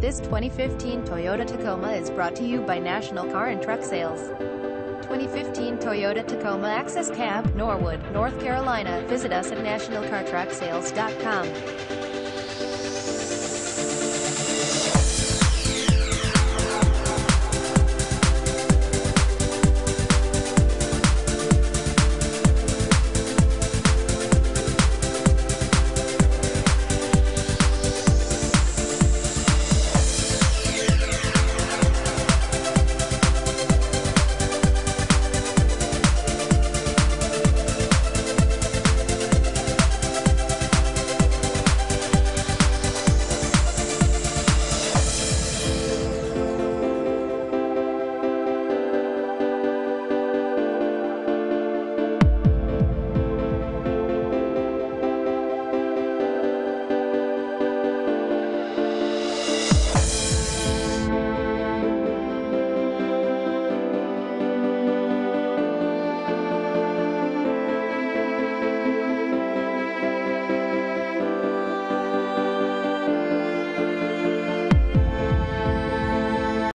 This 2015 Toyota Tacoma is brought to you by National Car and Truck Sales. 2015 Toyota Tacoma Access Cab, Norwood, North Carolina. Visit us at nationalcartrucksales.com.